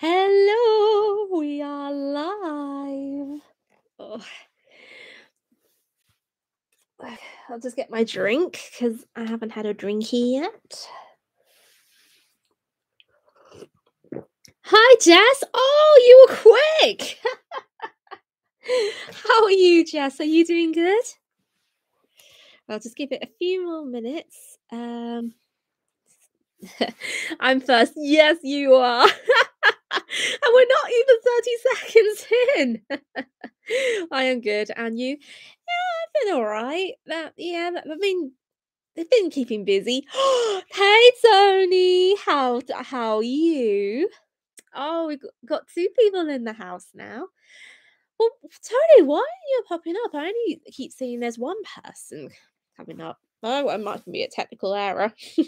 Hello, we are live. Oh, I'll just get my drink because I haven't had a drinky yet. Hi, Jess. Oh, you were quick. How are you, Jess? Are you doing good? I'll just give it a few more minutes. Um, I'm first. Yes, you are. and we're not even 30 seconds in. I am good. And you? Yeah, I've been all right. That, yeah, that, I mean, they've been keeping busy. hey, Tony. How, how are you? Oh, we've got two people in the house now. Well, Tony, why are you popping up? I only keep seeing there's one person coming up. Oh, it might be a technical error.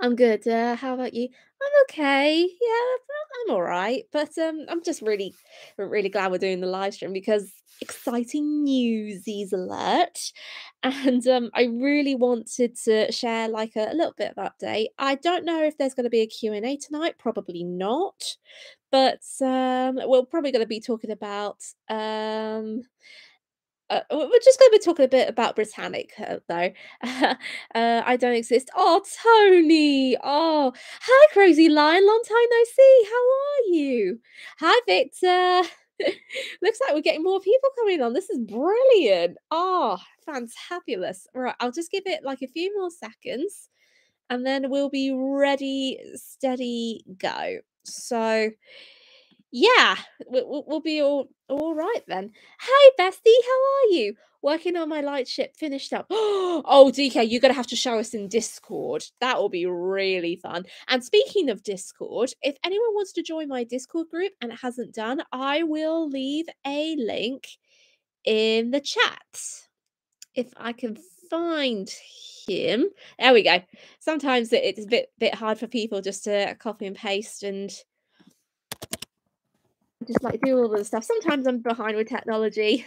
I'm good. Uh, how about you? I'm okay. Yeah, I'm all right. But um, I'm just really, really glad we're doing the live stream because exciting newsies alert. And um, I really wanted to share like a, a little bit of update. I don't know if there's going to be a Q&A tonight. Probably not. But um, we're probably going to be talking about um, uh, we're just going to be talking a bit about Britannica, though. uh, I don't exist. Oh, Tony. Oh, hi, Crazy Lion. Long time no see. How are you? Hi, Victor. Looks like we're getting more people coming on. This is brilliant. Oh, fantabulous. Right, I'll just give it like a few more seconds and then we'll be ready, steady, go. So, yeah, we'll, we'll be all all right then. Hey, Bestie, how are you? Working on my light ship, finished up. oh, DK, you're gonna have to show us in Discord. That will be really fun. And speaking of Discord, if anyone wants to join my Discord group and hasn't done, I will leave a link in the chat. If I can find him. There we go. Sometimes it's a bit bit hard for people just to copy and paste and just like do all the stuff. Sometimes I'm behind with technology.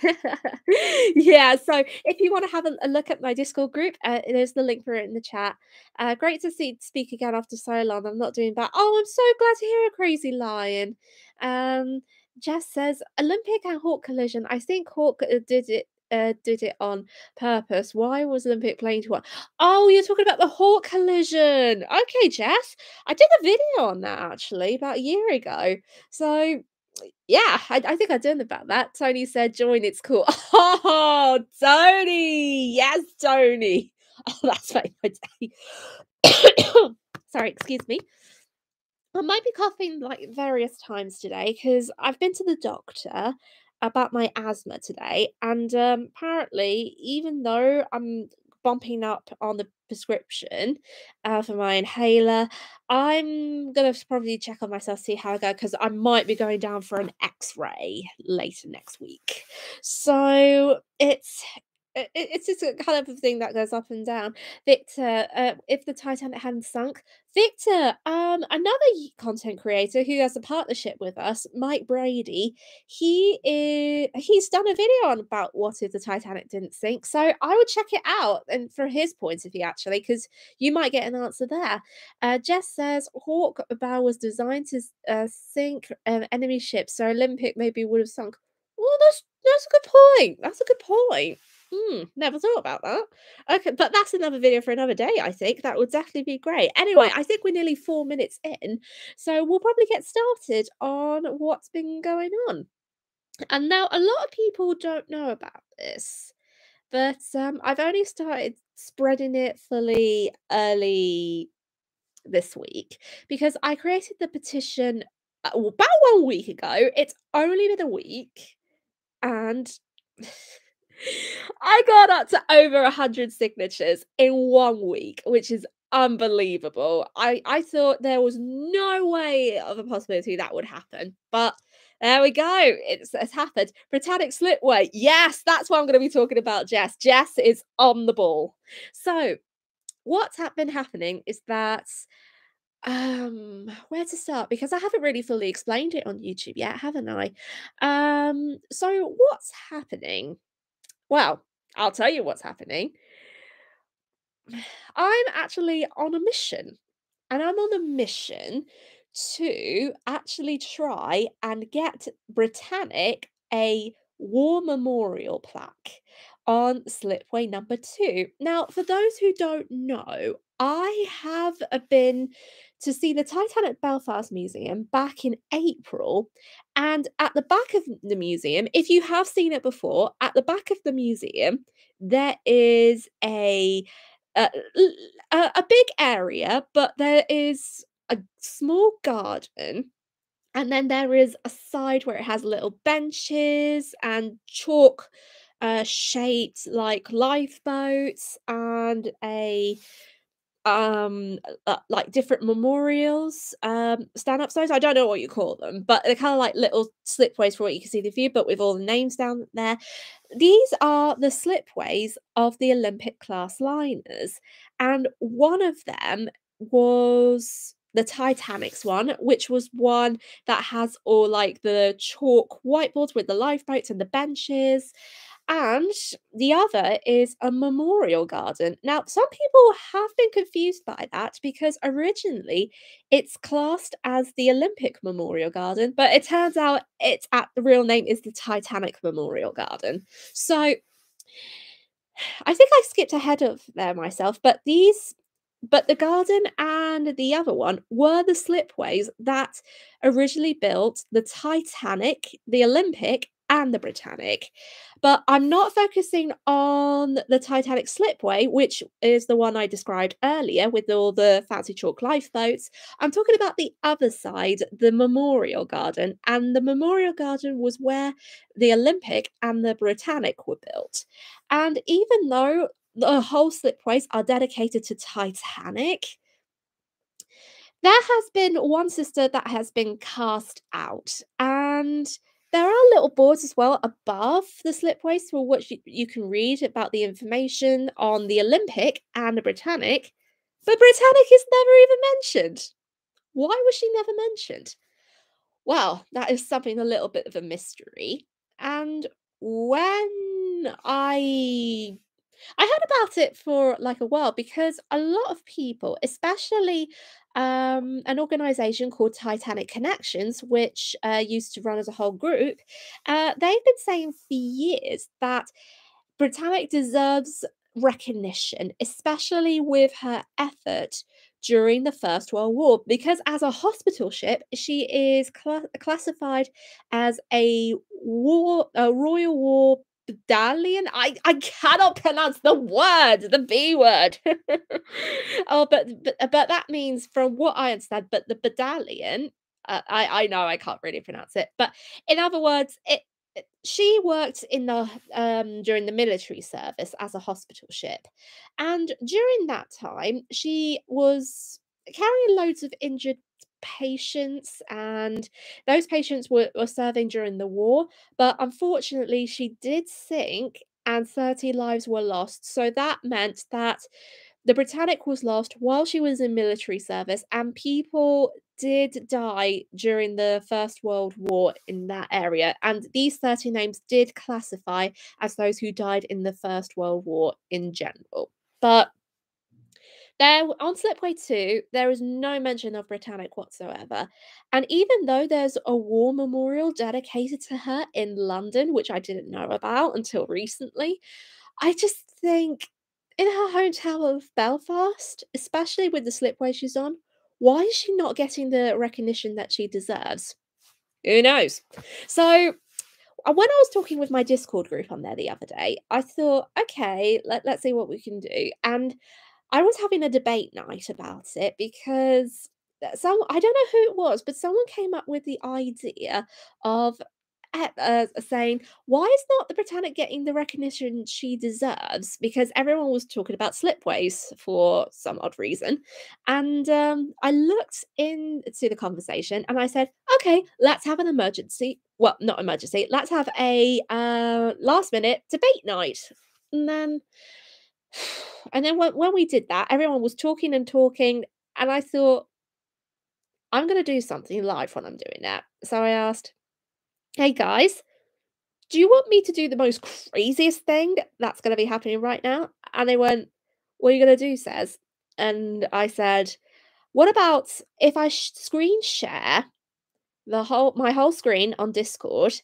yeah, so if you want to have a, a, look at my Discord group, uh, there's the link for it in the chat. Uh, great to see speak again after so long. I'm not doing bad. Oh, I'm so glad to hear a crazy lion. Um, Jess says Olympic and Hawke collision. I think Hawke uh, did it uh, did it on purpose. Why was Olympic playing to one? Oh, you're talking about the Hawke collision. Okay, Jess. I did a video on that actually about a year ago. So yeah, I, I think I done about that. Tony said, join, it's cool. Oh, Tony. Yes, Tony. Oh, that's my day. Sorry, excuse me. I might be coughing like various times today because I've been to the doctor about my asthma today, and um, apparently, even though I'm bumping up on the prescription uh, for my inhaler. I'm gonna probably check on myself, see how I go, because I might be going down for an X-ray later next week. So it's it's just a kind of a thing that goes up and down. Victor, uh, if the Titanic hadn't sunk, Victor, um, another content creator who has a partnership with us, Mike Brady, he is he's done a video on about what if the Titanic didn't sink. So I would check it out, and for his point of view, actually, because you might get an answer there. Uh, Jess says Hawke bow was designed to uh, sink um, enemy ships, so Olympic maybe would have sunk. Well, that's that's a good point. That's a good point. Hmm, never thought about that. Okay, but that's another video for another day, I think. That would definitely be great. Anyway, I think we're nearly four minutes in, so we'll probably get started on what's been going on. And now a lot of people don't know about this, but um, I've only started spreading it fully early this week because I created the petition uh, about one week ago. It's only been a week, and I got up to over 100 signatures in one week, which is unbelievable. I, I thought there was no way of a possibility that would happen, but there we go. It's, it's happened. Britannic slipway. Yes, that's what I'm going to be talking about, Jess. Jess is on the ball. So, what's been happening is that um where to start because i haven't really fully explained it on youtube yet haven't i um so what's happening well, I'll tell you what's happening. I'm actually on a mission, and I'm on a mission to actually try and get Britannic a war memorial plaque on slipway number 2. Now, for those who don't know, I have uh, been to see the Titanic Belfast Museum back in April, and at the back of the museum, if you have seen it before, at the back of the museum, there is a a big area, but there is a small garden and then there is a side where it has little benches and chalk uh, shaped like lifeboats and a um uh, like different memorials um stand up stones i don't know what you call them but they're kind of like little slipways for what you can see the view but with all the names down there. These are the slipways of the olympic class liners and one of them was the titanic's one which was one that has all like the chalk whiteboards with the lifeboats and the benches and the other is a memorial garden. Now, some people have been confused by that because originally it's classed as the Olympic Memorial Garden, but it turns out it's at the real name is the Titanic Memorial Garden. So I think I skipped ahead of there myself, but these but the garden and the other one were the slipways that originally built the Titanic, the Olympic, and the Britannic. But I'm not focusing on the Titanic slipway, which is the one I described earlier with all the fancy chalk lifeboats. I'm talking about the other side, the Memorial Garden. And the Memorial Garden was where the Olympic and the Britannic were built. And even though the whole slipways are dedicated to Titanic, there has been one sister that has been cast out. And there are little boards as well above the slipways for which you, you can read about the information on the Olympic and the Britannic, but Britannic is never even mentioned. Why was she never mentioned? Well, that is something a little bit of a mystery. And when I I heard about it for like a while because a lot of people, especially um, an organization called Titanic Connections, which uh, used to run as a whole group, uh, they've been saying for years that Britannic deserves recognition, especially with her effort during the First World War, because as a hospital ship, she is cla- classified as a war, a Royal War Battalion? I I cannot pronounce the word, the B word. oh, but, but uh, but that means, from what I understand, but the battalion. Uh, I I know I can't really pronounce it, but in other words, it she worked in the um during the military service as a hospital ship, and during that time she was carrying loads of injured patients and those patients were, were serving during the war but unfortunately she did sink and 30 lives were lost. So that meant that the britannic was lost while she was in military service and people did die during the first world war in that area and these 30 names did classify as those who died in the first world war in general. But there on Slipway 2, there is no mention of Britannic whatsoever. And even though there's a war memorial dedicated to her in London, which I didn't know about until recently, I just think in her hometown of Belfast, especially with the slipway she's on, why is she not getting the recognition that she deserves? Who knows? So uh, when I was talking with my Discord group on there the other day, I thought, okay, let, let's see what we can do. And I was having a debate night about it because uh, some I don't know who it was, but someone came up with the idea of uh, saying, "Why is not the Britannic getting the recognition she deserves?" Because everyone was talking about slipways for some odd reason, and um, I looked into the conversation and I said, "Okay, let's have an emergency. Well, not emergency. Let's have a uh, last minute debate night." And then and then when, when we did that, everyone was talking and talking, and I thought, I'm going to do something live when I'm doing that. So I asked, Hey guys, do you want me to do the most craziest thing that's going to be happening right now? And they went, What are you going to do, Says? And I said, What about if I screen share the whole my whole screen on Discord,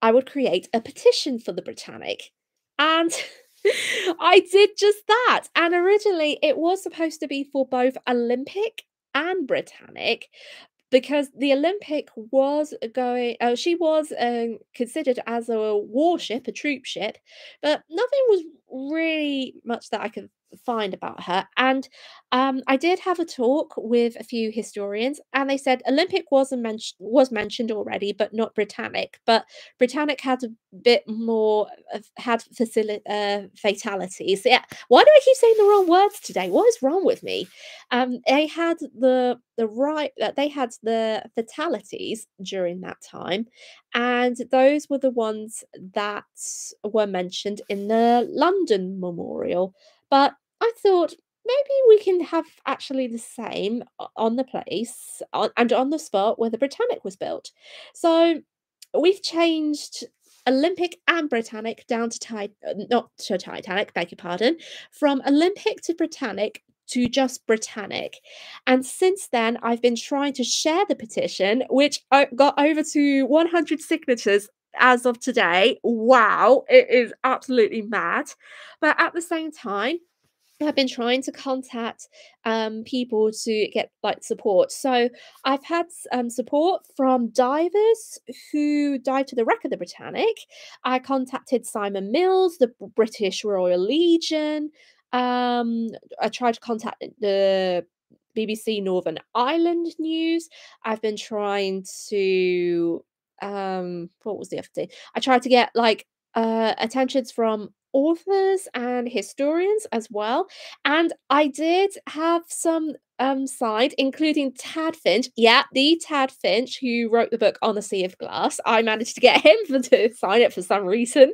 I would create a petition for the Britannic. And I did just that. And originally it was supposed to be for both Olympic and Britannic, because the Olympic was going oh, she was, um, considered as a warship, a troop ship, but nothing was really much that I could find about her, and, um, I did have a talk with a few historians, and they said Olympic wasn't mention was mentioned already, but not Britannic, but Britannic had a bit more had facili uh, fatalities. Yeah, why do I keep saying the wrong words today? What is wrong with me? Um, they had the the right that they had the fatalities during that time, and those were the ones that were mentioned in the London Memorial. But I thought maybe we can have actually the same on the place on, and on the spot where the Britannic was built. So we've changed Olympic and Britannic down to Ti- uh, not to Titanic, beg your pardon, from Olympic to Britannic to just Britannic. And since then, I've been trying to share the petition, which o- got over to 100 signatures as of today. Wow, it is absolutely mad. But at the same time, I've been trying to contact um, people to get like support. So I've had um, support from divers who dived to the wreck of the Britannic. I contacted Simon Mills, the British Royal Legion. Um, I tried to contact the BBC Northern Ireland News. I've been trying to um, what was the other thing? I tried to get like uh, attentions from authors and historians as well and I did have some um side, including Tad Fitch. Yeah, the Tad Fitch who wrote the book On the Sea of Glass. I managed to get him to sign it for some reason.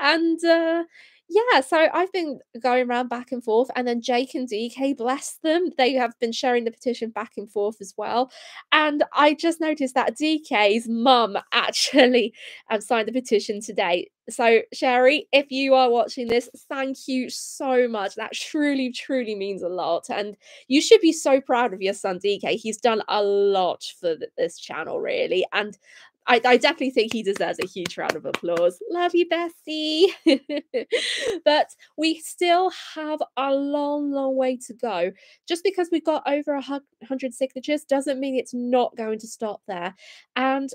And uh yeah, so I've been going around back and forth, and then Jake and DK, bless them, they have been sharing the petition back and forth as well. And I just noticed that DK's mum actually um, signed the petition today. So, Sherry, if you are watching this, thank you so much. That truly, truly means a lot. And you should be so proud of your son, DK. He's done a lot for th- this channel, really. And I, I definitely think he deserves a huge round of applause. Love you, Bessie. but we still have a long, long way to go. Just because we got over a 100 signatures doesn't mean it's not going to stop there. And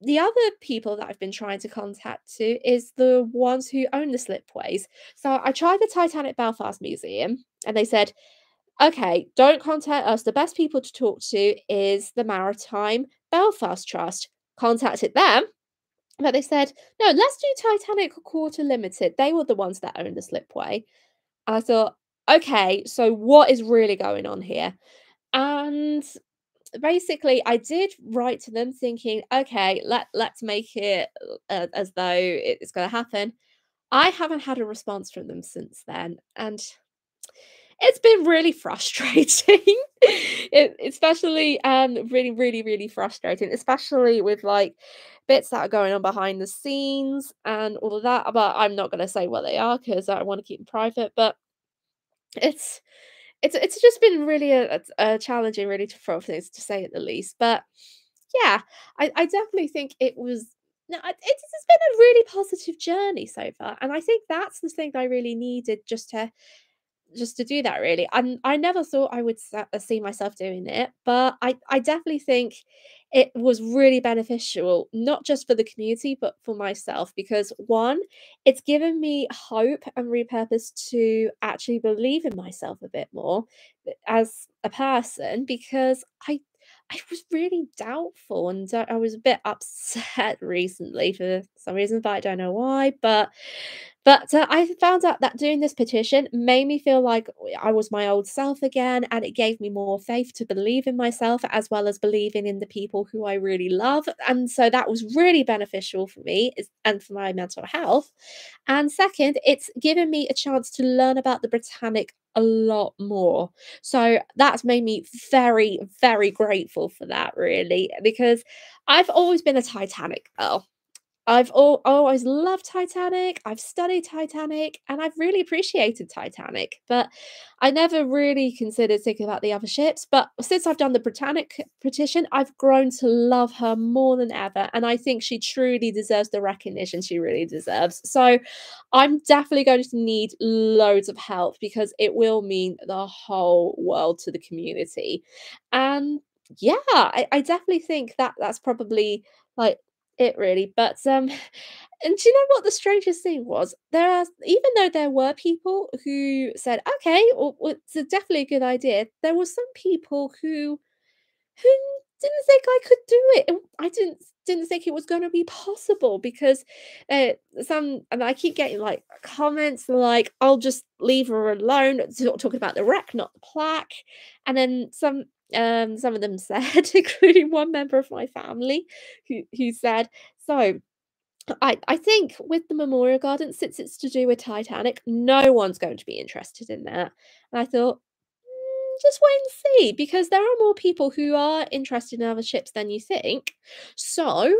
the other people that I've been trying to contact to is the ones who own the slipways. So I tried the Titanic Belfast Museum and they said, okay, don't contact us. The best people to talk to is the Maritime Belfast Trust. Contacted them, but they said, no, let's do Titanic Quarter Limited. They were the ones that owned the slipway. I thought, okay, so what is really going on here? And basically I did write to them thinking, okay, let let's make it uh, as though it's going to happen. I haven't had a response from them since then, and it's been really frustrating. it, especially um really really really frustrating, especially with like bits that are going on behind the scenes and all of that. But I'm not going to say what they are because I want to keep them private. But it's it's it's just been really a, a, challenging, really to throw things to say at the least. But yeah, I, I definitely think it was. No, it- it's been a really positive journey so far, and I think that's the thing that I really needed just to just to do that really. And I never thought I would uh, see myself doing it, but I I definitely think it was really beneficial, not just for the community, but for myself because one, it's given me hope and repurpose to actually believe in myself a bit more uh, as a person because I I was really doubtful and uh, I was a bit upset recently for some reason, but I don't know why. But but, uh, I found out that doing this petition made me feel like I was my old self again, and it gave me more faith to believe in myself as well as believing in the people who I really love. And so that was really beneficial for me and for my mental health. And second, it's given me a chance to learn about the Britannic a lot more. So that's made me very, very grateful for that, really, because I've always been a Titanic girl. I've al always loved Titanic, I've studied Titanic, and I've really appreciated Titanic, but I never really considered thinking about the other ships, but since I've done the Britannic petition, I've grown to love her more than ever, and I think she truly deserves the recognition she really deserves. So, I'm definitely going to need loads of help because it will mean the whole world to the community. And yeah, I, I definitely think that that's probably like it really. But um and do you know what the strangest thing was? There are even though there were people who said, okay, well, it's a definitely a good idea, there were some people who who didn't think I could do it. I didn't didn't think it was going to be possible because uh, some and I keep getting like comments like I'll just leave her alone talking about the wreck not the plaque and then some um some of them said including one member of my family who who said so I, I think with the Memorial Garden, since it's to do with Titanic, no one's going to be interested in that. And I thought, just wait and see because there are more people who are interested in other ships than you think. So,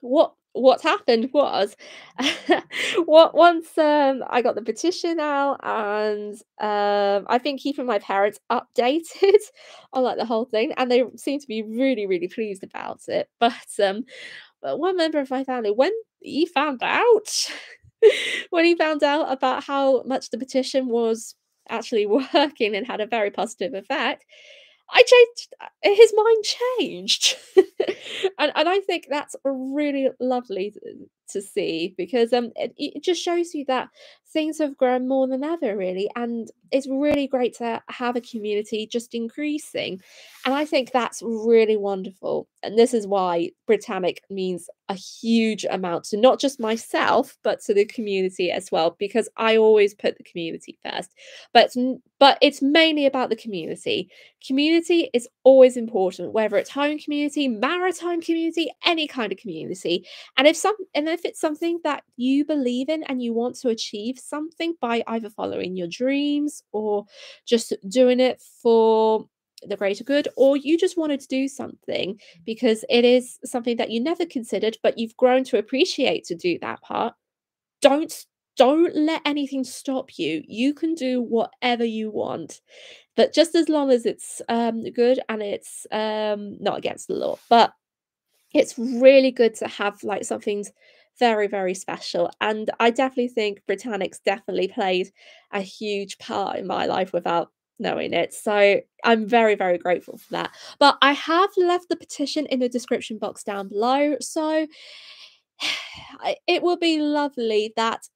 what what happened was what once um I got the petition out and um I've been keeping my parents updated on like the whole thing and they seem to be really really pleased about it. But um but one member of my family when he found out when he found out about how much the petition was actually working and had a very positive effect, I changed uh, his mind changed. and and I think that's really lovely to see because um it, it just shows you that things have grown more than ever really and it's really great to have a community just increasing and I think that's really wonderful and this is why Britannic means a huge amount to not just myself but to the community as well because I always put the community first but it's, but it's mainly about the community. Community is always important whether it's home community maritime community any kind of community and if some and if it's something that you believe in and you want to achieve something by either following your dreams or just doing it for the greater good or you just wanted to do something because it is something that you never considered but you've grown to appreciate to do that part. Don't don't let anything stop you. You can do whatever you want but just as long as it's um good and it's um not against the law. But it's really good to have like something very, very special. And I definitely think Britannic's definitely played a huge part in my life without knowing it. So I'm very, very grateful for that. But I have left the petition in the description box down below. So it will be lovely that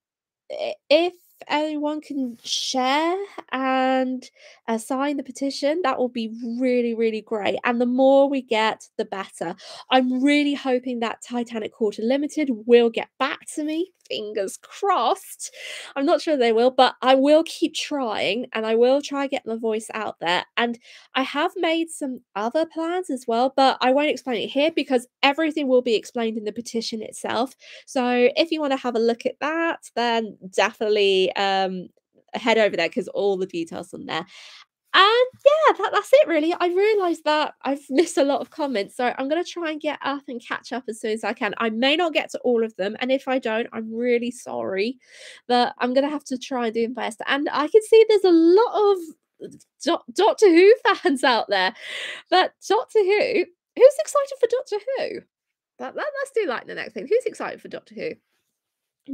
if anyone can share and uh, sign the petition, that will be really, really great. And the more we get, the better. I'm really hoping that Titanic Quarter Limited will get back to me. Fingers crossed. I'm not sure they will, but I will keep trying and I will try get my voice out there. And I have made some other plans as well, but I won't explain it here because everything will be explained in the petition itself. So if you want to have a look at that, then definitely um head over there because all the details on there. And yeah, that, that's it really. I realized that I've missed a lot of comments, so I'm gonna try and get up and catch up as soon as I can. I may not get to all of them, and if I don't, I'm really sorry, but I'm gonna have to try and do my best. And I can see there's a lot of Doc- Doctor Who fans out there, but Doctor Who, who's excited for Doctor Who? That, that, let's do like the next thing. Who's excited for Doctor Who?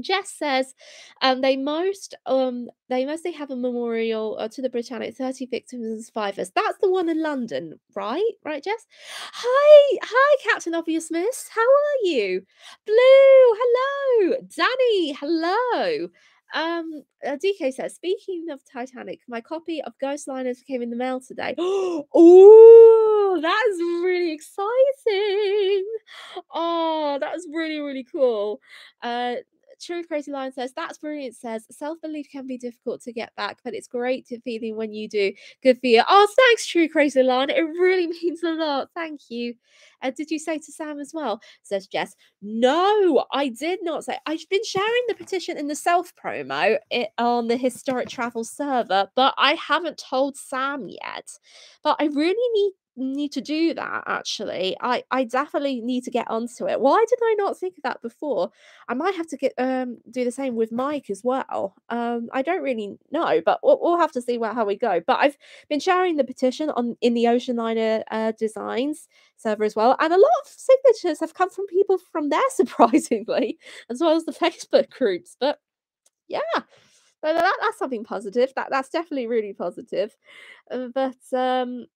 Jess says, um, they most um they mostly have a memorial uh, to the Britannic 30 victims and survivors. That's the one in London, right? Right, Jess? Hi, hi, Captain Obvious Miss. How are you? Blue, hello. Danny, hello. Um, uh, DK says, speaking of Titanic, my copy of Ghost Liners came in the mail today. Oh, that is really exciting. Oh, that's really, really cool. Uh, True Crazy Lion says, That's brilliant. Says, Self belief can be difficult to get back, but it's great to feeling when you do. Good for you. Oh, thanks, True Crazy Lion. It really means a lot. Thank you. Uh, did you say to Sam as well? Says Jess. No, I did not say. I've been sharing the petition in the self promo it, on the historic travel server, but I haven't told Sam yet. But I really need need to do that actually. I I definitely need to get onto it. Why did I not think of that before? I might have to get um do the same with Mike as well. Um I don't really know, but we'll, we'll have to see what, how we go. But I've been sharing the petition on in the Ocean Liner uh, Designs server as well, and a lot of signatures have come from people from there surprisingly, as well as the Facebook groups. But yeah. So that, that's something positive. That that's definitely really positive. Uh, but um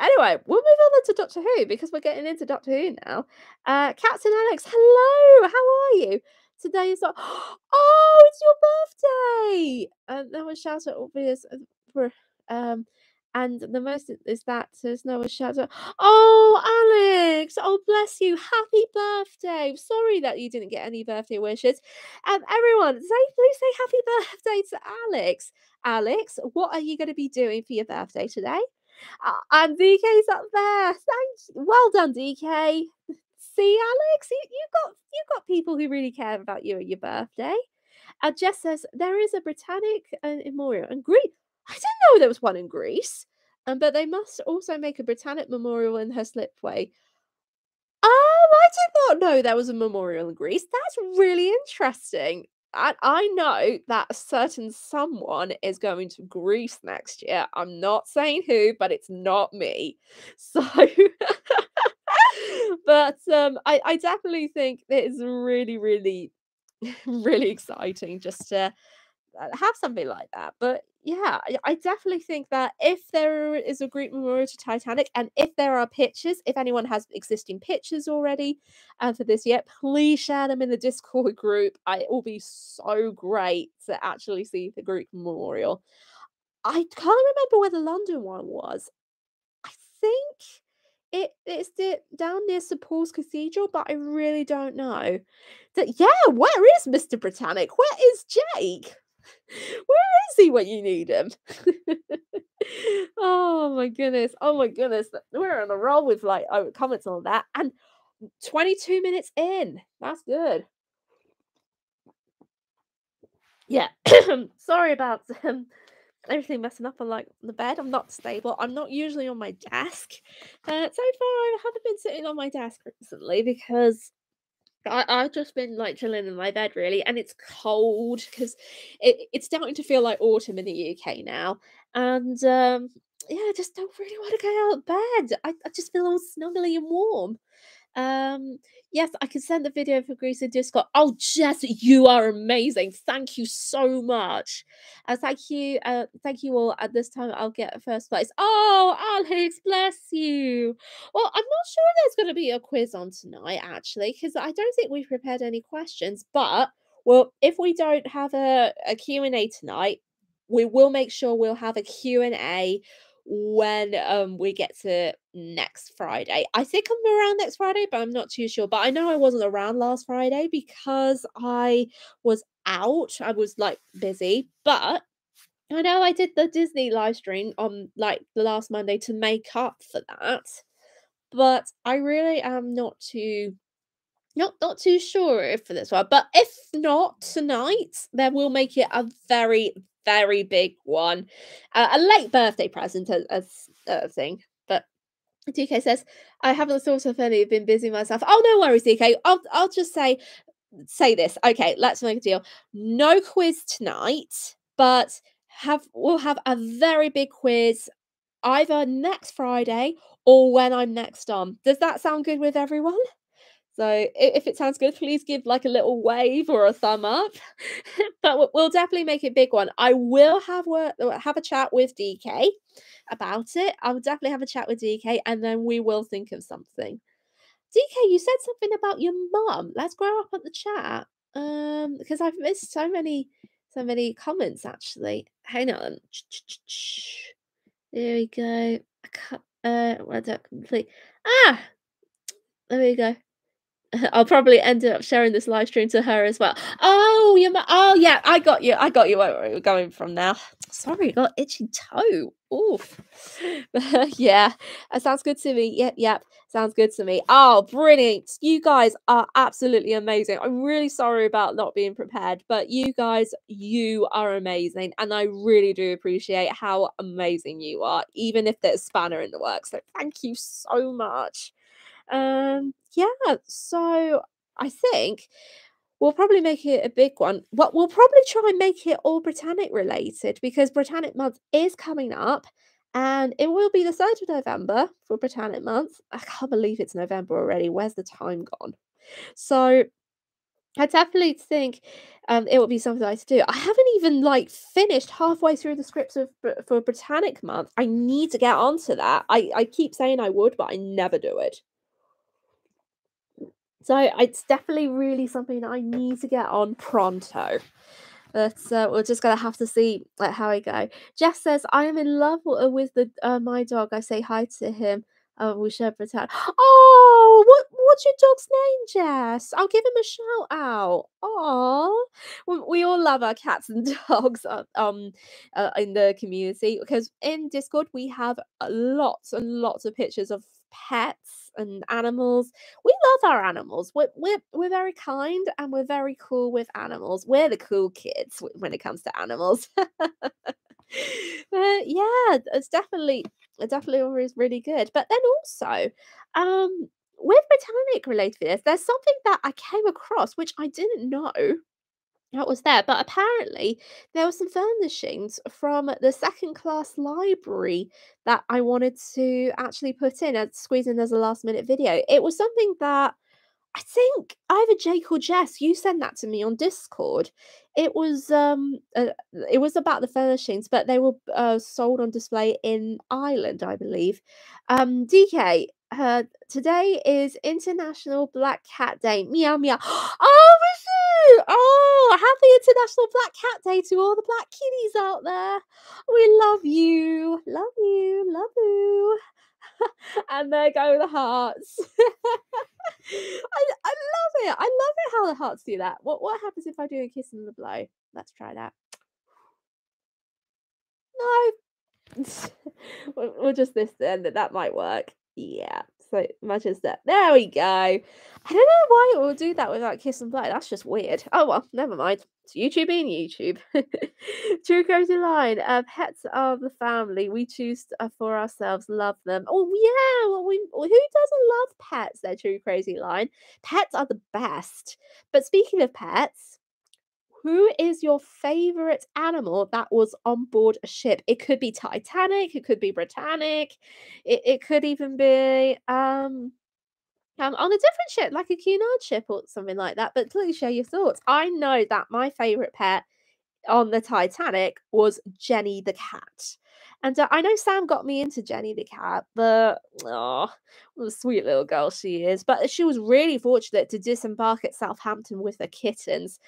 Anyway, we'll move on to Doctor Who because we're getting into Doctor Who now. Uh, Captain Alex, hello, how are you? Today is like, oh, it's your birthday, and there was shout out obvious, um, and the most is that there's no shout out. Oh, Alex, oh bless you, happy birthday! Sorry that you didn't get any birthday wishes. Um, everyone, say please say happy birthday to Alex. Alex, what are you going to be doing for your birthday today? Uh, and DK's up there. Thanks. Well done, DK. See, Alex, you, you got you got people who really care about you at your birthday. And Jess says there is a Britannic uh, memorial in Greece. I didn't know there was one in Greece. Um, but they must also make a Britannic memorial in her slipway. Oh, I did not know there was a memorial in Greece. That's really interesting. I, I know that a certain someone is going to Greece next year. I'm not saying who, but it's not me. So, but um, I, I definitely think it is really, really, really exciting just to uh, have something like that. But yeah, I, definitely think that if there is a Greek memorial to Titanic, and if there are pictures, if anyone has existing pictures already uh, for this yet, please share them in the Discord group. I, it will be so great to actually see the Greek memorial. I can't remember where the London one was. I think it it's the, down near St Paul's Cathedral, but I really don't know. That yeah, where is Mr. Britannic? Where is Jake? Where is he when you need him? oh my goodness. Oh my goodness. We're on a roll with like oh, comments on that. And 22 minutes in. That's good. Yeah. Sorry about um, everything messing up on like the bed. I'm not stable. I'm not usually on my desk. Uh, so far, I haven't been sitting on my desk recently because I, I've just been like chilling in my bed really, and it's cold because it, it's starting to feel like autumn in the UK now. And um, yeah, I just don't really want to get out of bed. I, I just feel all snuggly and warm. Um, yes, I can send the video for Greece in Discord. Oh, Jess, you are amazing. Thank you so much. Uh, thank you. Uh, thank you all. At this time, I'll get first place. Oh, Alex, bless you. Well, I'm not sure there's going to be a quiz on tonight, actually, because I don't think we've prepared any questions. But well, if we don't have a, a Q&A tonight, we will make sure we'll have a Q&A when um we get to next Friday. I think I'm around next Friday, but I'm not too sure. But I know I wasn't around last Friday because I was out. I was like busy, but I know I did the Disney live stream on like the last Monday to make up for that. But I really am not too not not too sure for this one. But if not tonight, then we'll make it a very, very big one. Uh, a late birthday present as, as a thing. But DK says, I haven't thought of any, been busy myself. Oh, no worries, DK. I'll, I'll just say, say this. Okay, let's make a deal. No quiz tonight, but have we'll have a very big quiz either next Friday or when I'm next on. Does that sound good with everyone? So if it sounds good, please give like a little wave or a thumb up. but we'll definitely make it big one. I will have work, uh, have a chat with DK about it. I'll definitely have a chat with DK, and then we will think of something. DK, you said something about your mum. Let's grow up at the chat. Um, because I've missed so many, so many comments actually. Hang on. There we go. I can't. Uh, do I complete? Ah, there we go. I'll probably end up sharing this live stream to her as well. Oh, you oh yeah, I got you. I got you where we're going from now. Sorry, got itchy toe. Oof. yeah, that sounds good to me. Yep, yep. Sounds good to me. Oh, brilliant. You guys are absolutely amazing. I'm really sorry about not being prepared, but you guys, you are amazing. And I really do appreciate how amazing you are, even if there's spanner in the works. So thank you so much. Um, yeah, so I think we'll probably make it a big one. But we'll probably try and make it all Britannic related because Britannic month is coming up and it will be the 3rd of November for Britannic month. I can't believe it's November already. Where's the time gone? So I definitely think um, it will be something I to do. I haven't even like finished halfway through the scripts of for Britannic month. I need to get onto that. I, I keep saying I would, but I never do it. So it's definitely really something I need to get on pronto. But uh, we're just gonna have to see like how I go. Jess says I am in love with the uh, my dog. I say hi to him. Uh, we share pretend. Oh, what what's your dog's name, Jess? I'll give him a shout out. Oh, we, we, all love our cats and dogs uh, um uh, in the community because in Discord we have lots and lots of pictures of pets and animals. We love our animals. We're, we're, we're very kind and we're very cool with animals. We're the cool kids when it comes to animals. but yeah, it's definitely definitely always really good. But then also, um, with Britannic related to this, there's something that I came across which I didn't know that was there. But apparently, there were some furnishings from the second class library that I wanted to actually put in and squeeze in as a last minute video. It was something that I think either Jake or Jess, you sent that to me on Discord. It was um, uh, it was about the furnishings, but they were uh, sold on display in Ireland, I believe. Um, DK, uh, today is International Black Cat Day. Meow meow. Oh, Mizu! Oh, happy International Black Cat Day to all the black kitties out there. We love you, love you, love you. and there go the hearts. I, I love it. I love it how the hearts do that. What what happens if I do a kiss and the blow? Let's try that. No. we'll just this then that that might work. Yeah. So imagine that. There we go. I don't know why it will do that without kiss and blow. That's just weird. Oh well, never mind. It's YouTube being YouTube. True crazy lion. Uh, pets are the family. We choose uh, for ourselves. Love them. Oh yeah. Well, we who doesn't love pets? Their true crazy lion. Pets are the best. But speaking of pets, who is your favorite animal that was on board a ship? It could be Titanic, it could be Britannic, it, it could even be um, um on a different ship, like a Cunard ship or something like that. But please share your thoughts. I know that my favorite pet on the Titanic was Jenny the cat. And uh, I know Sam got me into Jenny the cat, but oh, what a sweet little girl she is. But she was really fortunate to disembark at Southampton with her kittens,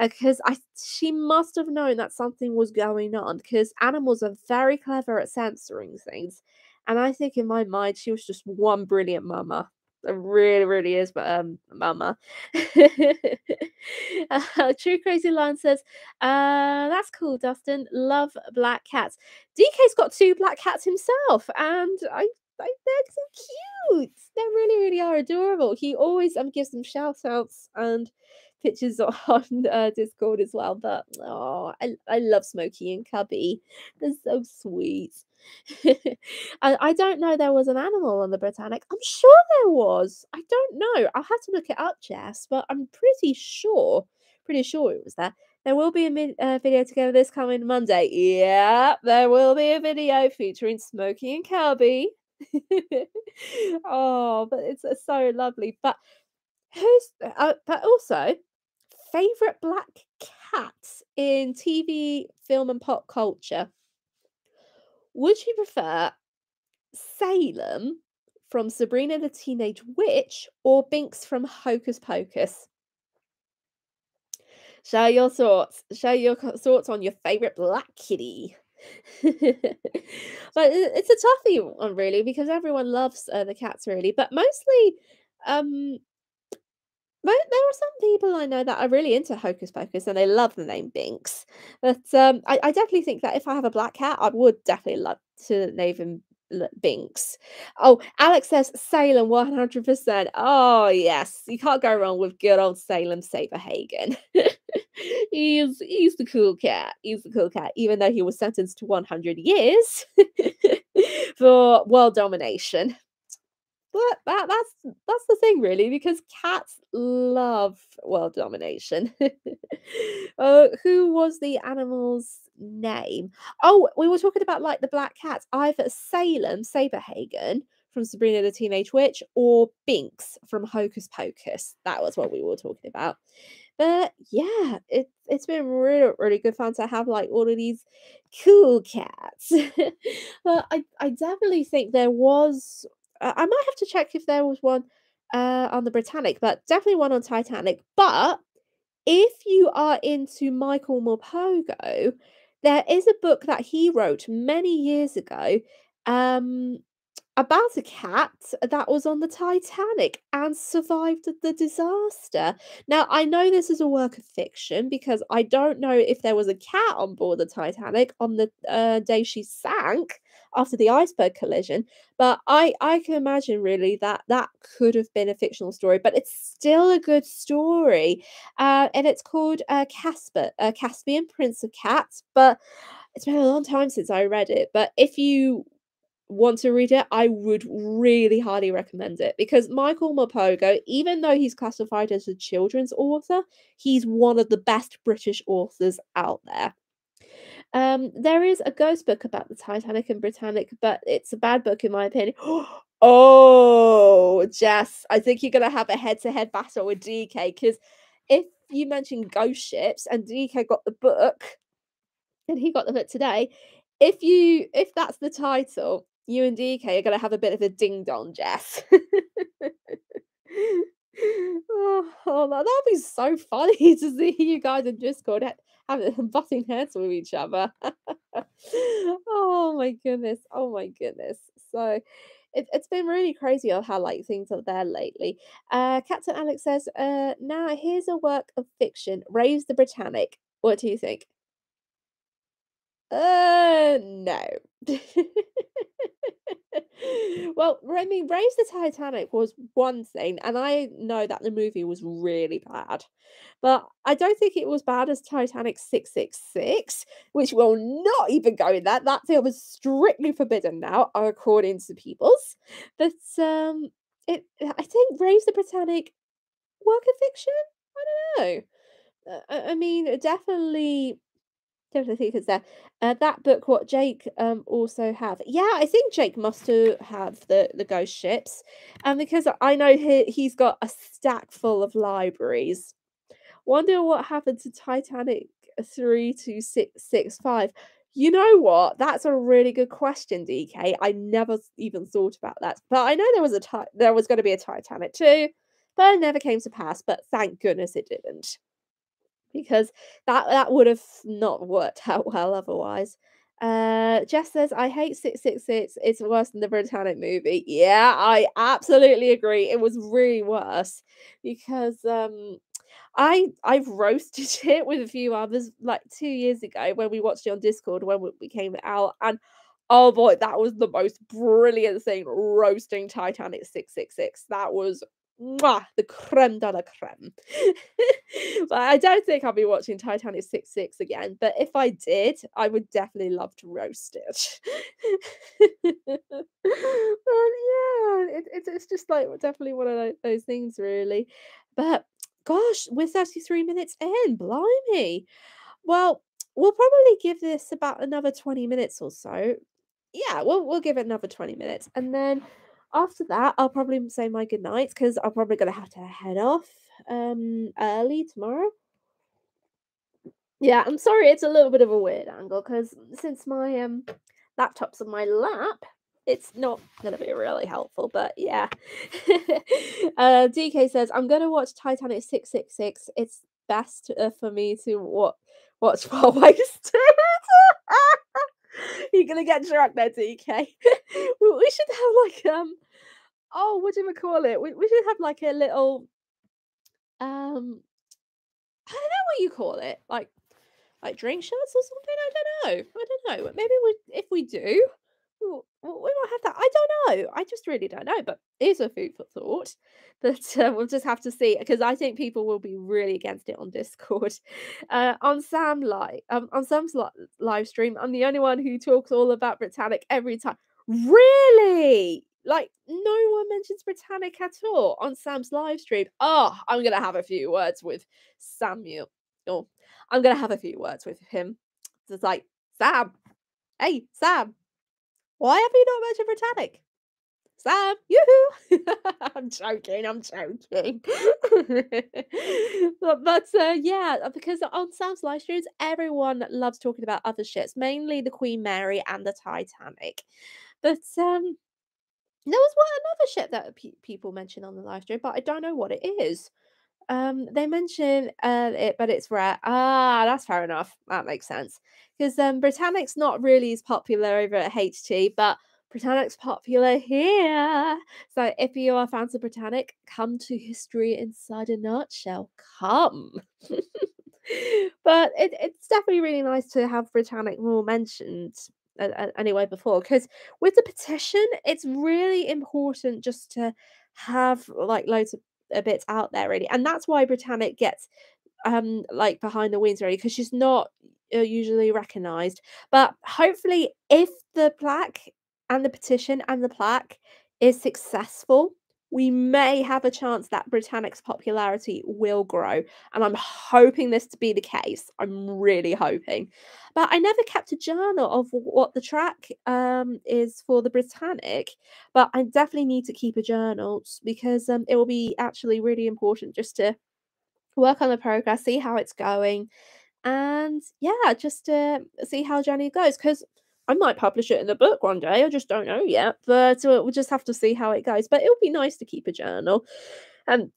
because uh, I she must have known that something was going on. Because animals are very clever at censoring things, and I think in my mind she was just one brilliant mama. It really, really is, but um, mama. uh, True Crazy Lion says, uh, that's cool, Dustin. Love black cats. DK's got two black cats himself, and I, I they're so cute. They really, really are adorable. He always um gives them shout outs and pictures on uh, Discord as well. But oh, I, I love Smokey and Cubby. They're so sweet. I, I don't know there was an animal on the Britannic. I'm sure there was. I don't know. I'll have to look it up, Jess, but I'm pretty sure, pretty sure it was there. There will be a mid, uh, video together this coming Monday. Yeah, there will be a video featuring Smokey and Cubby. oh, but it's, it's so lovely. But who's uh, but also favorite black cats in TV, film, and pop culture. Would you prefer Salem from Sabrina the Teenage Witch or Binks from Hocus Pocus? Share your thoughts. Share your thoughts on your favorite black kitty. but it's a toughie one, really, because everyone loves uh, the cats, really. But mostly, um, there are some people I know that are really into Hocus Pocus and they love the name Binks. But um, I, I definitely think that if I have a black cat, I would definitely love to name him Binks. Oh, Alex says Salem 100%. Oh, yes. You can't go wrong with good old Salem Saberhagen. he's, he's the cool cat. He's the cool cat, even though he was sentenced to 100 years for world domination. But that that's that's the thing really, because cats love world domination. Uh, who was the animal's name? Oh, we were talking about like the black cats, either Salem Saberhagen from Sabrina the Teenage Witch or Binks from Hocus Pocus. That was what we were talking about. But yeah, it it's been really really good fun to have like all of these cool cats. but I I definitely think there was I might have to check if there was one uh, on the Britannic, but definitely one on Titanic. But if you are into Michael Morpurgo, there is a book that he wrote many years ago. Um, about a cat that was on the Titanic and survived the disaster. Now, I know this is a work of fiction because I don't know if there was a cat on board the Titanic on the uh, day she sank after the iceberg collision, but I I can imagine really that that could have been a fictional story, but it's still a good story, uh, and it's called uh, Kaspar, uh, Caspian Prince of Cats, but it's been a long time since I read it. But if you want to read it, I would really highly recommend it because Michael Morpurgo, even though he's classified as a children's author, he's one of the best British authors out there. Um, there is a ghost book about the Titanic and Britannic, but it's a bad book in my opinion. oh, Jess, I think you're gonna have a head-to-head battle with DK because if you mention ghost ships and DK got the book and he got the book today, if you if that's the title, you and DK are gonna have a bit of a ding dong, Jess. oh, oh, that'd be so funny to see you guys in Discord ha- having butting heads with each other. oh my goodness! Oh my goodness! So. It, it's been really crazy of how like things are there lately. Uh, Captain Alex says, uh, "Now here's a work of fiction. Raise the Britannic. What do you think?" Uh, no. Well, I mean, Raise the Titanic was one thing, and I know that the movie was really bad, but I don't think it was bad as Titanic 666, which will not even go in that. That film is strictly forbidden now, according to Peoples. But um, it, I think Raise the Britannic work of fiction. I don't know. Uh, I I mean, definitely Definitely think it's there. Uh, that book, what Jake um also have. Yeah, I think Jake must have the the ghost ships, and because I know he he's got a stack full of libraries. Wonder what happened to Titanic three two six six five. You know what? That's a really good question, DK. I never even thought about that, but I know there was a there was going to be a Titanic too, but it never came to pass. But thank goodness it didn't because that that would have not worked out well otherwise. Uh, Jess says, "I hate 666. It's worse than the Britannic movie." Yeah, I absolutely agree. It was really worse because um, I I've roasted it with a few others like two years ago when we watched it on Discord when we came out, and oh boy, that was the most brilliant thing roasting Titanic 666. That was Mwah, the creme de la creme. but I don't think I'll be watching Titanic 6 6 again. But if I did, I would definitely love to roast it. yeah, it, it's it's just like definitely one of those things, really. But gosh, we're 33 minutes in, blimey. Well, we'll probably give this about another 20 minutes or so. Yeah, we'll we'll give it another 20 minutes. And then after that, I'll probably say my goodnights because I'm probably gonna have to head off um early tomorrow. Yeah, I'm sorry it's a little bit of a weird angle because since my um laptop's on my lap, it's not gonna be really helpful, but yeah. uh DK says I'm gonna watch Titanic 666. It's best uh, for me to what watch while I wasted. You're gonna get drunk there, DK. we, should have like um oh what do we call it? We, we should have like a little Um, I don't know what you call it, like like drink shots or something. I don't know. I don't know. Maybe we, if we do, we'll, we might have that. I don't know. I just really don't know. But it's a food for thought. That uh, we'll just have to see because I think people will be really against it on Discord. Uh, on Sam live, um, on Sam's li- live stream, I'm the only one who talks all about Britannic every time. Really? Like no one mentions Britannic at all on Sam's live stream. Oh, I'm gonna have a few words with Samuel. Oh, I'm gonna have a few words with him. It's like, Sam, hey, Sam, why have you not mentioned Britannic? Sam, yoo-hoo! I'm joking, I'm joking. but but uh, yeah, uh, because on Sam's live streams, everyone loves talking about other ships, mainly the Queen Mary and the Titanic. But um, there was one another ship that pe- people mentioned on the live stream, but I don't know what it is. Um, they mention uh it, but it's rare. Ah, that's fair enough. That makes sense. Because um Britannic's not really as popular over at HT, but Britannic's popular here. So if you are fans of Britannic, come to History Inside a Nutshell. Come. but it, it's definitely really nice to have Britannic more mentioned anyway before because with the petition it's really important just to have like loads of uh, bit out there really and that's why britannic gets um like behind the wheels really because she's not uh, usually recognized but hopefully if the plaque and the petition and the plaque is successful we may have a chance that Britannic's popularity will grow. And I'm hoping this to be the case. I'm really hoping. But I never kept a journal of what the track um, is for the Britannic. But I definitely need to keep a journal because um, it will be actually really important just to work on the progress, see how it's going. And yeah, just to see how journey goes. Because I might publish it in a book one day. I just don't know yet, but uh, we'll just have to see how it goes. But it'll be nice to keep a journal, and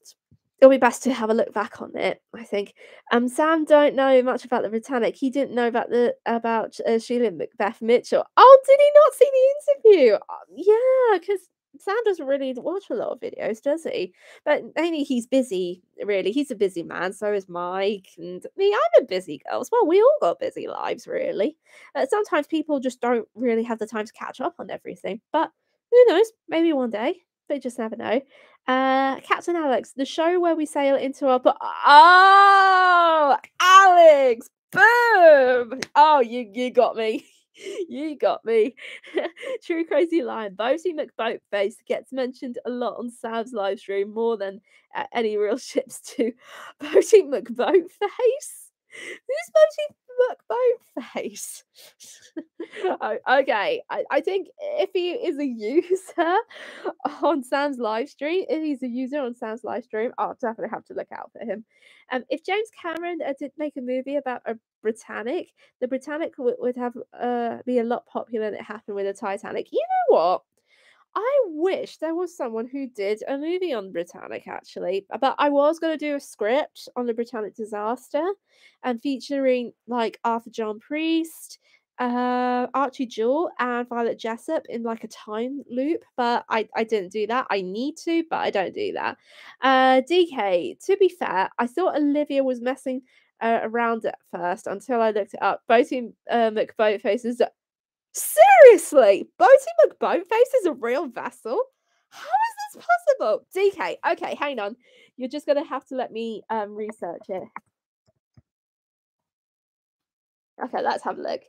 it'll be best to have a look back on it. I think. Um, Sam don't know much about the Britannic. He didn't know about the about uh, Sheila Macbeth Mitchell. Oh, did he not see the interview? Uh, yeah, because Sam doesn't really watch a lot of videos, does he? But mainly he's busy, really. He's a busy man. So is Mike and me. I'm a busy girl as well. We all got busy lives, really. Uh, sometimes people just don't really have the time to catch up on everything. But who knows? Maybe one day. They just never know. Uh, Captain Alex, the show where we sail into our. Oh, Alex! Boom! Oh, you you got me. you got me. True Crazy Lion. Boaty McBoatface gets mentioned a lot on Sam's live stream more than any real ships do. Boaty McBoatface? Who's Boaty McBoatface? oh, okay, I, I think if he is a user on Sam's live stream, if he's a user on Sam's live stream, I'll definitely have to look out for him. Um, if James Cameron uh, did make a movie about a Britannic, the Britannic would, would have uh, be a lot popular than it happened with the Titanic. You know what? I wish there was someone who did a movie on Britannic actually, but I was going to do a script on the Britannic disaster and featuring like Arthur John Priest, uh, Archie Jewell, and Violet Jessop in like a time loop, but I, I didn't do that. I need to, but I don't do that. Uh, DK, to be fair, I thought Olivia was messing uh, around at first until I looked it up. Boaty uh, McBoatface is seriously Boaty McBoatface is a real vessel. How is this possible? DK, okay, hang on. You're just gonna have to let me um research it. Okay, let's have a look.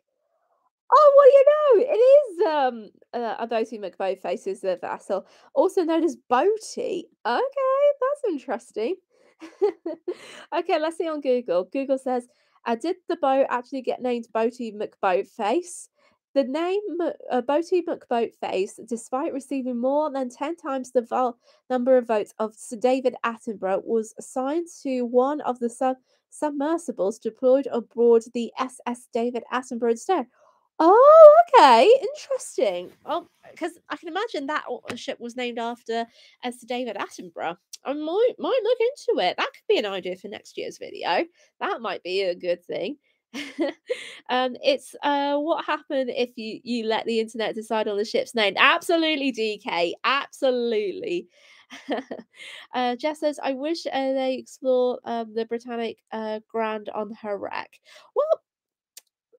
Oh, well, you know, it is um uh, a Boaty McBoatface is a vessel, also known as Boaty. Okay, that's interesting. okay, let's see on Google. Google says, uh, did the boat actually get named Boaty McBoatface? The name uh, Boaty McBoatface, despite receiving more than 10 times the number of votes of Sir David Attenborough, was assigned to one of the sub- submersibles deployed aboard the SS David Attenborough instead. Oh, okay, interesting. Well, because I can imagine that ship was named after uh, Sir David Attenborough. I might might look into it. That could be an idea for next year's video. That might be a good thing. Um, it's, uh, what happened if you you let the internet decide on the ship's name? Absolutely, DK, absolutely. Uh, Jess says, "I wish, uh, they explore, um, the Britannic, uh, Grand on her wreck." Well,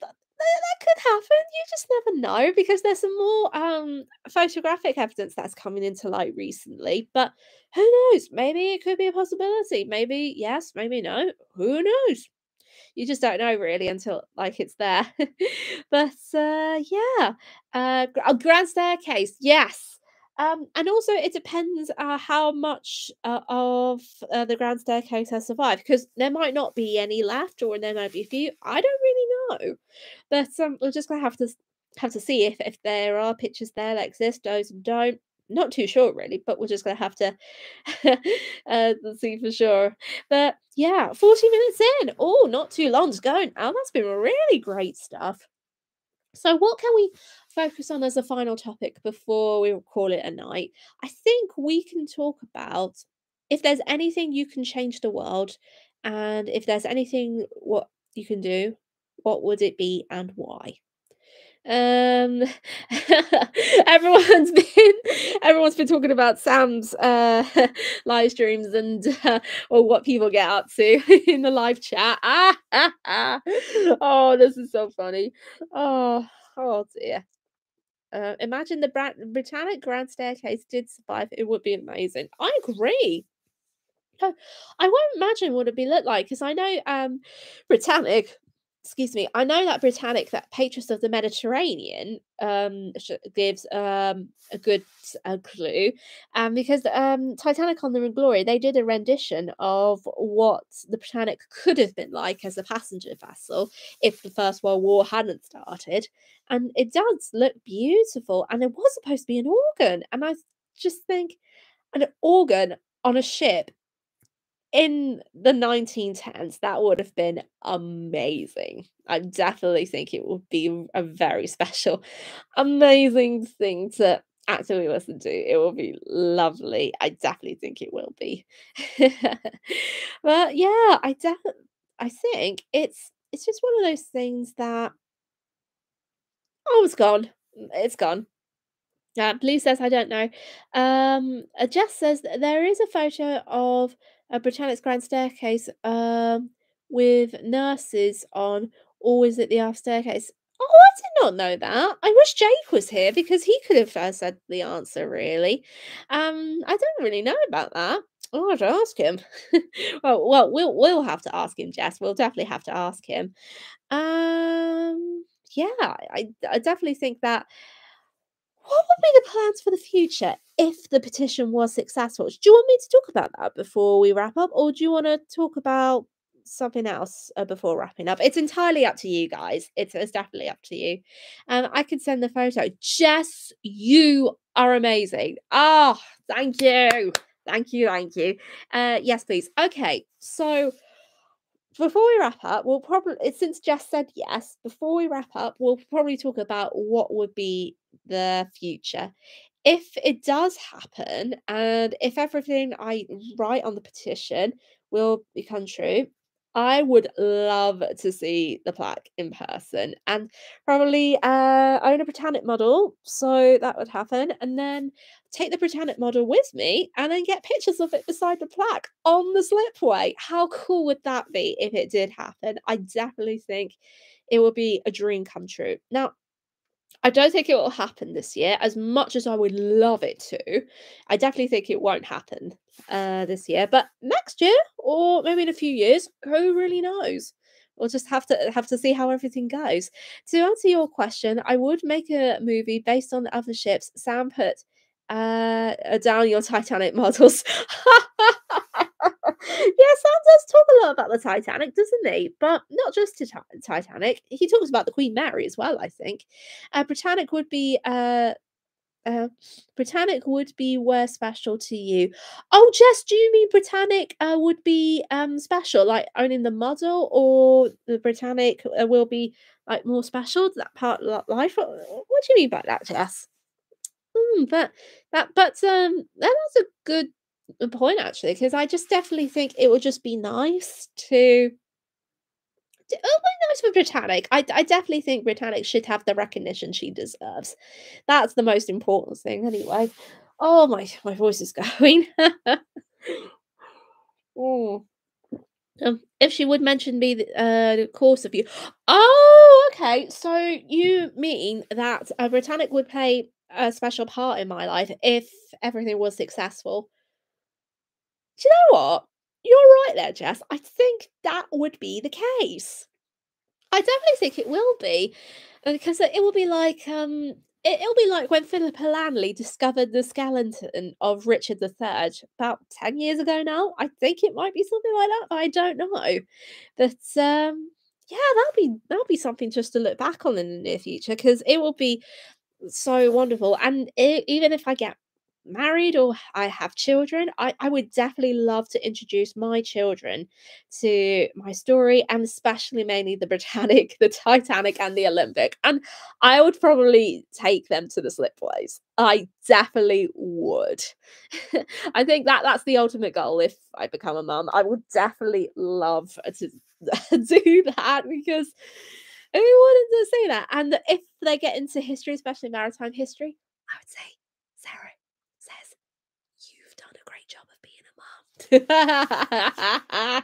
that that could happen, you just never know because there's some more, um, photographic evidence that's coming into light recently, but who knows? Maybe it could be a possibility. Maybe yes, maybe no. Who knows? You just don't know really until, like, it's there. But, uh, yeah, uh, gr oh, grand staircase, yes. Um, and also it depends, uh, how much, uh, of, uh, the grand staircase has survived, because there might not be any left or there might be a few, I don't really know. But, um, we're just gonna have to have to see if if there are pictures there that exist, those don't not too sure really, but we're just gonna have to, uh, see for sure. But yeah, 40 minutes in, oh, not too long to go now, that's been really great stuff. So what can we focus on as a final topic before we call it a night? I think we can talk about if there's anything you can change the world, and if there's anything what you can do, what would it be and why? Um, everyone's been everyone's been talking about Sam's, uh, live streams and, uh, or what people get up to in the live chat. Oh, this is so funny. Oh, oh dear. Uh, imagine the Britannic Grand Staircase did survive, it would be amazing. I agree. I won't imagine what it'd be look like because I know, um, Britannic excuse me, I know that Britannic, that Patron of the Mediterranean, um, gives, um, a good clue, um, because, um, Titanic Honor and Glory, they did a rendition of what the Britannic could have been like as a passenger vessel if the First World War hadn't started, and it does look beautiful, and it was supposed to be an organ, and I just think an organ on a ship in the 1910s, that would have been amazing. I definitely think it would be a very special, amazing thing to actually listen to. It will be lovely. I definitely think it will be. But yeah, I defi I think it's it's just one of those things that oh, it's gone. Mm, it's gone. Yeah, Blue says, "I don't know." Um, uh, Jess says there is a photo of a Britannic's Grand Staircase, um, with nurses on, always at the aft staircase? Oh, I did not know that. I wish Jake was here because he could have, uh, said the answer really. Um, I don't really know about that. I'll ask him. Well well, we'll we'll have to ask him, Jess. We'll definitely have to ask him. Um, yeah, I I definitely think that what would be the plans for the future if the petition was successful? Do you want me to talk about that before we wrap up, or do you wanna talk about something else, uh, before wrapping up? It's entirely up to you guys. It's it's definitely up to you. Um, I can send the photo. Jess, you are amazing. Ah, thank you. Thank you, thank you. Uh, yes, please. Okay, so before we wrap up, we'll probably eh, since Jess said yes, before we wrap up, we'll probably talk about what would be the future. If it does happen, and if everything I write on the petition will become true, I would love to see the plaque in person and probably, uh, own a Britannic model, so that would happen, and then take the Britannic model with me and then get pictures of it beside the plaque on the slipway. How cool would that be if it did happen? I definitely think it would be a dream come true. Now I don't think it will happen this year as much as I would love it to. I definitely think it won't happen, uh, this year, but next year or maybe in a few years, who really knows? We'll just have to have to see how everything goes. To answer your question, I would make a movie based on the other ships. Sam put, uh, down your Titanic models. Yeah, Sam does talk a lot about the Titanic, doesn't he? But not just Tita Titanic, he talks about the Queen Mary as well, I think. Uh, Britannic would be, uh uh, Britannic would be where special to you. Oh, Jess, do you mean Britannic, uh, would be, um, special, like owning the model, or the Britannic, uh, will be, like, more special, to that part of life? What what do you mean by that, Jess? Mm, but that but, um, that was a good, uh, point actually because I just definitely think it would just be nice to oh, my nice with Britannic. I I definitely think Britannic should have the recognition she deserves. That's the most important thing anyway. Oh, my my voice is going. Oh. Um, if she would mention me the, uh, the course of you. Oh, okay. So you mean that a Britannic would play a special part in my life if everything was successful? Do you know what? You're right there, Jess. I think that would be the case. I definitely think it will be, uh, because it will be like um it, it'll be like when Philippa Langley discovered the skeleton of Richard III about 10 years ago now. I think it might be something like that, I don't know. But um yeah, that'll be that'll be something just to look back on in the near future because it will be so wonderful. And e even if I get married or I have children, I, I would definitely love to introduce my children to my story and especially mainly the Britannic, the Titanic, and the Olympic. And I would probably take them to the slipways. I definitely would. I think that that's the ultimate goal if I become a mum. I would definitely love to do that because who wouldn't say that? And if they get into history, especially maritime history, I would say, Sarah, says, You've done a great job of being a mom. I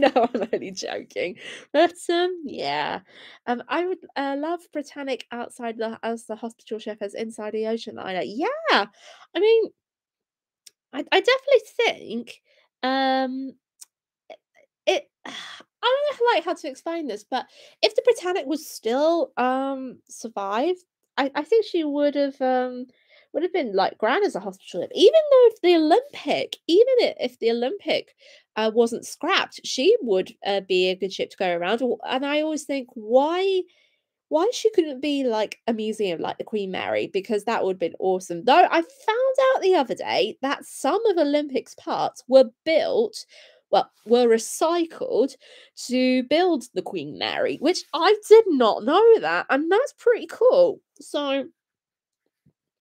know I'm only joking. But um yeah. Um I would uh, love Britannic outside the as the hospital chef as inside the ocean liner. Yeah. I mean I, I definitely think um it I don't know like how to explain this, but if the Britannic was still um survived, I, I think she would have um would have been like grand as a hospital ship. Even though if the Olympic, even if the Olympic uh, wasn't scrapped, she would uh, be a good ship to go around. And I always think, why why she couldn't be like a museum like the Queen Mary, because that would have been awesome. Though I found out the other day that some of Olympics parts were built, well, were recycled to build the Queen Mary, which I did not know that, and that's pretty cool. So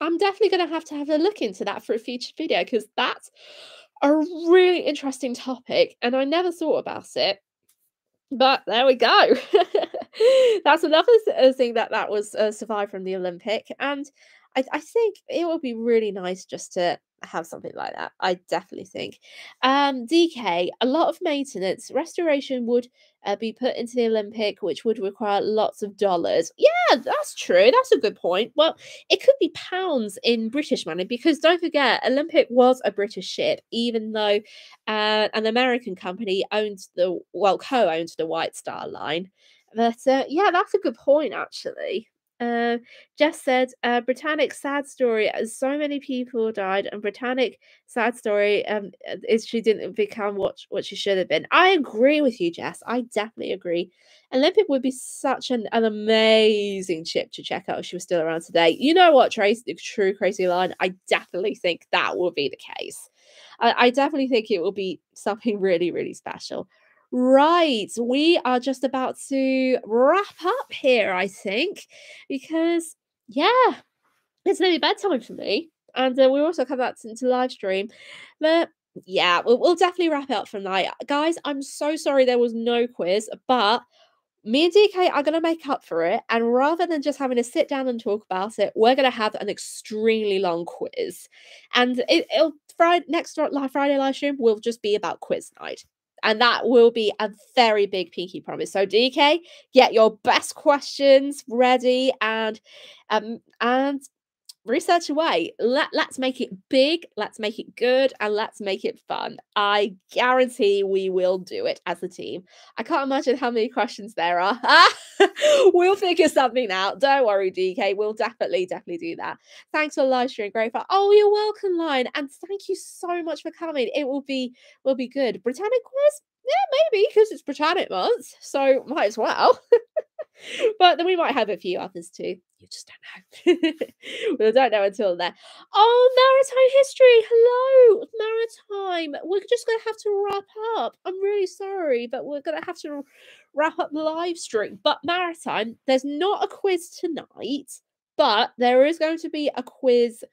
I'm definitely going to have to have a look into that for a future video because that's a really interesting topic, and I never thought about it. But there we go. That's another uh, thing that that was uh, survived from the Olympic, and I, I think it would be really nice just to have something like that. I definitely think. Um, DK, a lot of maintenance, restoration would uh, be put into the Olympic, which would require lots of dollars. Yeah, that's true. That's a good point. Well, it could be pounds in British money because don't forget, Olympic was a British ship, even though uh, an American company owns the well co-owns the White Star Line. But uh, yeah, that's a good point actually. Uh, Jess said, uh, Britannic sad story, as so many people died, and Britannic sad story um, uh, is she didn't become what what she should have been. I agree with you, Jess. I definitely agree. Olympic would be such an, an amazing chip to check out if she was still around today. You know what, Trace, the true crazy lion? I definitely think that will be the case. I, I definitely think it will be something really, really special. Right, we are just about to wrap up here, I think, because yeah, it's nearly bedtime for me, and uh, we also come back to, live stream. But yeah, we'll, we'll definitely wrap up for tonight, guys. I'm so sorry there was no quiz, but me and DK are going to make up for it. And rather than just having to sit down and talk about it, we're going to have an extremely long quiz. And it, it'll Friday next Friday live stream will just be about quiz night. And that will be a very big pinky promise. So DK, get your best questions ready and um and research away. Let, let's make it big, let's make it good, and let's make it fun. I guarantee we will do it as a team. I can't imagine how many questions there are. we'll figure something out. Don't worry, DK. We'll definitely, definitely do that. Thanks for live streaming, great. Oh, you're welcome, Line. And thank you so much for coming. It will be will be good. Britannic quiz? Yeah, maybe because it's Britannic month, so might as well. but then we might have a few others too. You just don't know. we don't know until then. Oh, maritime history. Hello, maritime. We're just going to have to wrap up. I'm really sorry, but we're going to have to wrap up the live stream. But maritime, there's not a quiz tonight, but there is going to be a quiz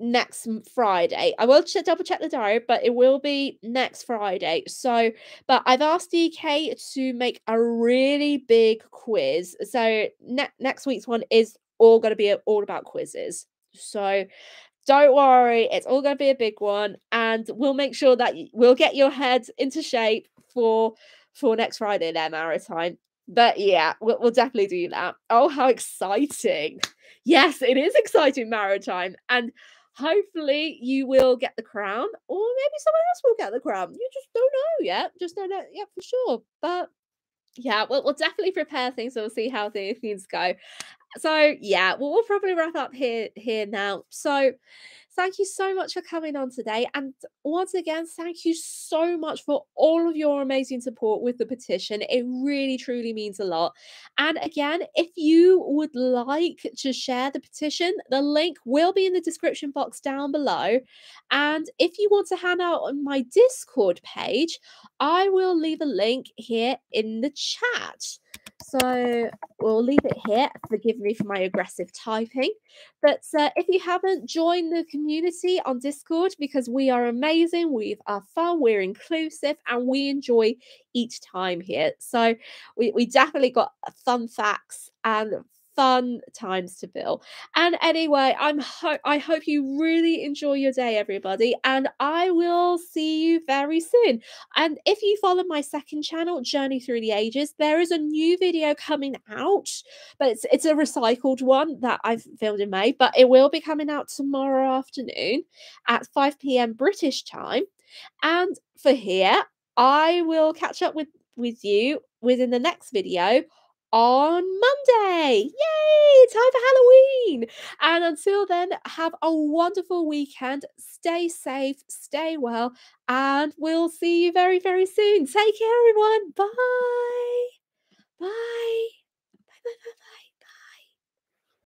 next Friday. I will ch double check the diary, but it will be next Friday. So but I've asked DK to make a really big quiz. So ne next week's one is all gonna be all about quizzes. So don't worry, it's all gonna be a big one, and we'll make sure that we'll get your head into shape for for next Friday there, Maritime. But yeah, we'll we'll definitely do that. Oh, how exciting. Yes, it is exciting, Maritime, and hopefully you will get the crown, or maybe someone else will get the crown. You just don't know yet. Just don't know yet for sure. But yeah, we'll we'll definitely prepare things, so we'll see how things go. So yeah, well, we'll probably wrap up here here now. So thank you so much for coming on today. And once again, thank you so much for all of your amazing support with the petition. It really truly means a lot. And again, if you would like to share the petition, the link will be in the description box down below. And if you want to hang out on my Discord page, I will leave a link here in the chat. So we'll leave it here. Forgive me for my aggressive typing. But uh, if you haven't joined the community on Discord, because we are amazing, we are fun, we're inclusive, and we enjoy each time here. So we, we definitely got fun facts and fun times to bill. And anyway, I'm ho- I hope you really enjoy your day, everybody, and I will see you very soon. And if you follow my second channel, Journey Through the Ages, there is a new video coming out, but it's it's a recycled one that I've filmed in May, but it will be coming out tomorrow afternoon at 5 p.m. British time. And for here, I will catch up with with you within the next video on Monday. Yay! Time for Halloween. And until then, have a wonderful weekend. Stay safe, stay well, and we'll see you very, very soon. Take care, everyone. Bye. Bye.